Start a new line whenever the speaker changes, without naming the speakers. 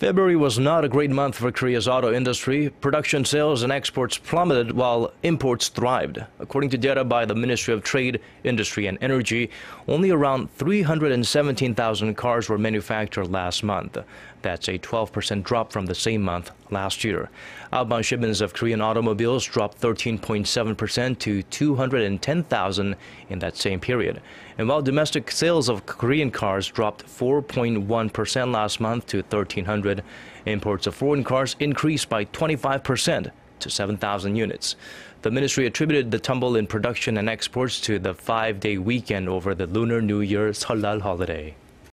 February was not a great month for Korea's auto industry. Production sales and exports plummeted while imports thrived. According to data by the Ministry of Trade, Industry and Energy, only around 317,000 cars were manufactured last month. That's a 12% drop from the same month last year. Outbound shipments of Korean automobiles dropped 13.7% to 210,000 in that same period. And while domestic sales of Korean cars dropped 4.1% last month to 1,300, imports of foreign cars increased by 25% to 7,000 units. The ministry attributed the tumble in production and exports to the five-day weekend over the Lunar New Year Seollal holiday.